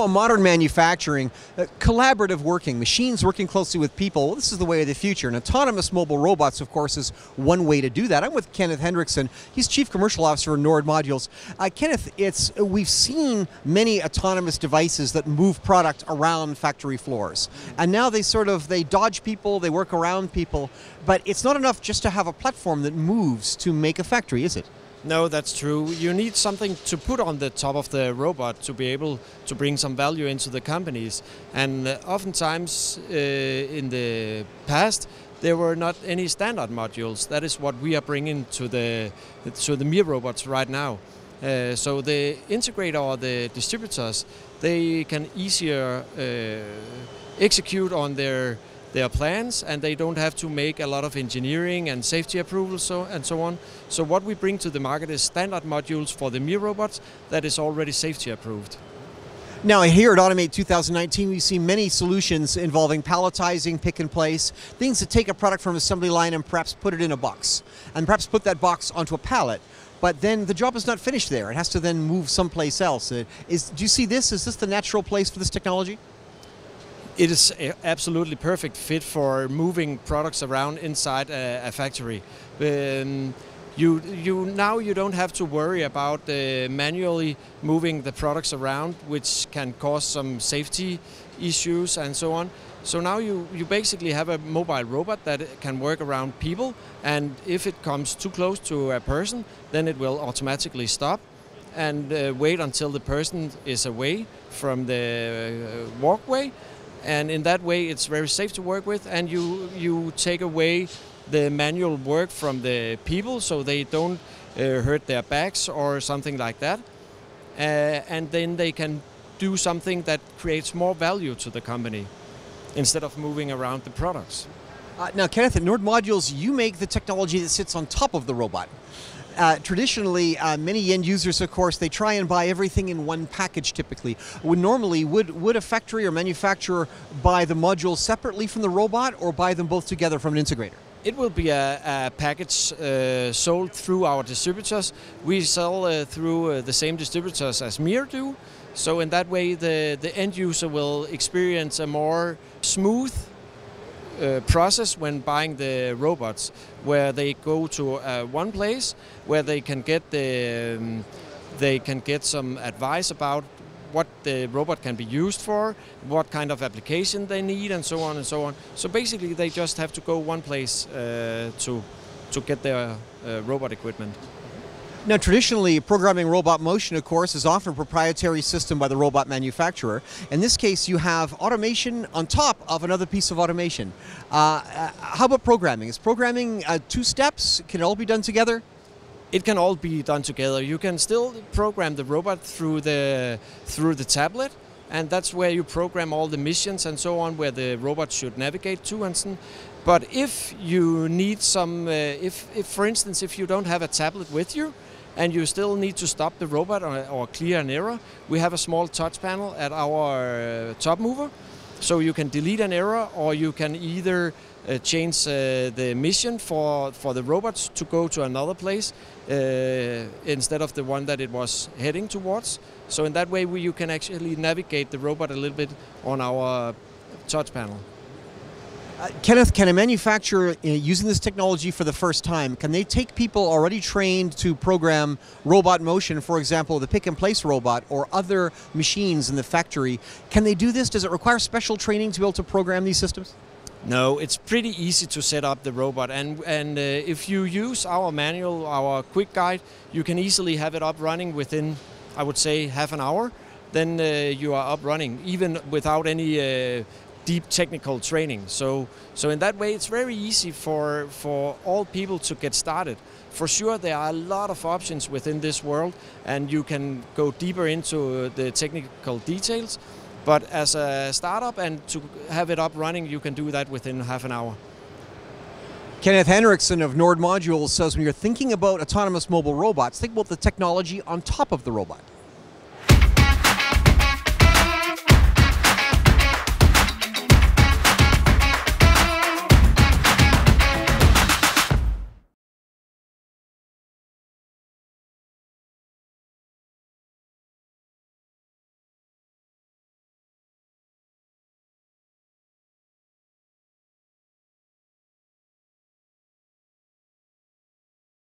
know, modern manufacturing, uh, collaborative working, machines working closely with people, well, this is the way of the future. And autonomous mobile robots, of course, is one way to do that. I'm with Kenneth Henriksen. He's Chief Commercial Officer of Nord Modules. Uh, Kenneth, it's we've seen many autonomous devices that move product around factory floors. And now they sort of, they dodge people, they work around people. But it's not enough just to have a platform that moves to make a factory, is it? No, that's true. You need something to put on the top of the robot to be able to bring some value into the companies. And uh, oftentimes uh, in the past, there were not any standard modules. That is what we are bringing to the to the MiR robots right now. Uh, so the integrator or the distributors, they can easier uh, execute on their their plans and they don't have to make a lot of engineering and safety approvals so, and so on. So what we bring to the market is standard modules for the MiR robots that is already safety approved. Now, here at Automate 2019, we see many solutions involving palletizing, pick and place, things that take a product from assembly line and perhaps put it in a box, and perhaps put that box onto a pallet. But then the job is not finished there. It has to then move someplace else. Uh, is, do you see this? Is this the natural place for this technology? It is absolutely perfect fit for moving products around inside a, a factory. Um, you, you now you don't have to worry about uh, manually moving the products around, which can cause some safety issues and so on. So now you, you basically have a mobile robot that can work around people, and if it comes too close to a person, then it will automatically stop and uh, wait until the person is away from the uh, walkway and in that way it's very safe to work with. And you you take away the manual work from the people so they don't uh, hurt their backs or something like that. Uh, and then they can do something that creates more value to the company instead of moving around the products. Uh, now kenneth at nord modules you make the technology that sits on top of the robot uh, traditionally, uh, many end users, of course, they try and buy everything in one package typically. Would normally, would, would a factory or manufacturer buy the modules separately from the robot or buy them both together from an integrator? It will be a, a package uh, sold through our distributors. We sell uh, through uh, the same distributors as MiR do. So in that way, the, the end user will experience a more smooth uh, process when buying the robots, where they go to uh, one place where they can get the um, they can get some advice about what the robot can be used for, what kind of application they need, and so on and so on. So basically, they just have to go one place uh, to to get their uh, robot equipment. Now, traditionally, programming robot motion, of course, is often a proprietary system by the robot manufacturer. In this case, you have automation on top of another piece of automation. Uh, uh, how about programming? Is programming uh, two steps? Can it all be done together? It can all be done together. You can still program the robot through the through the tablet, and that's where you program all the missions and so on, where the robot should navigate to and so. on. But if you need some, uh, if, if for instance, if you don't have a tablet with you, and you still need to stop the robot or, or clear an error, we have a small touch panel at our uh, top mover. So you can delete an error or you can either uh, change uh, the mission for, for the robots to go to another place uh, instead of the one that it was heading towards. So in that way we, you can actually navigate the robot a little bit on our touch panel. Uh, Kenneth, can a manufacturer, uh, using this technology for the first time, can they take people already trained to program robot motion, for example, the pick and place robot or other machines in the factory? Can they do this? Does it require special training to be able to program these systems? No, it's pretty easy to set up the robot, and and uh, if you use our manual, our quick guide, you can easily have it up running within, I would say, half an hour. Then uh, you are up running, even without any uh, deep technical training. So, so in that way, it's very easy for, for all people to get started. For sure, there are a lot of options within this world, and you can go deeper into uh, the technical details. But as a startup and to have it up running, you can do that within half an hour. Kenneth Henriksen of Nord Modules says when you're thinking about autonomous mobile robots, think about the technology on top of the robot.